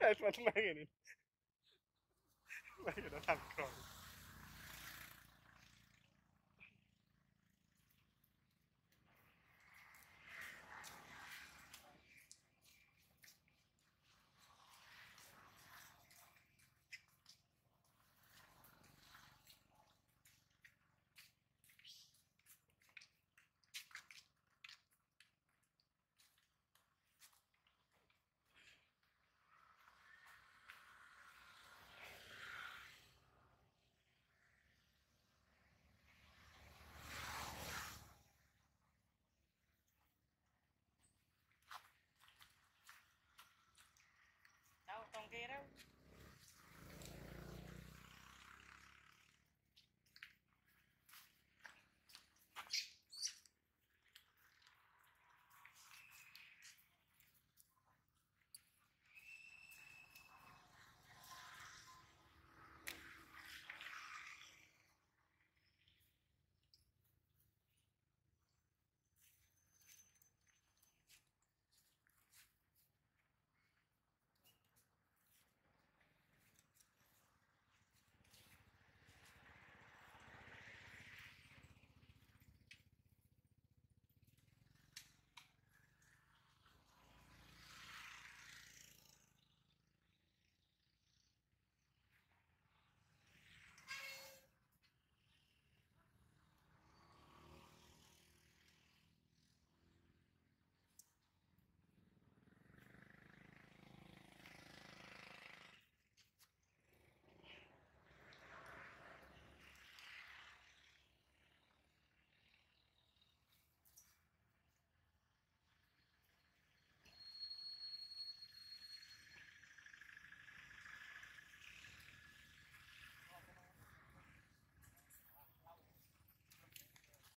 Aspetta, magari. Magari da tanto.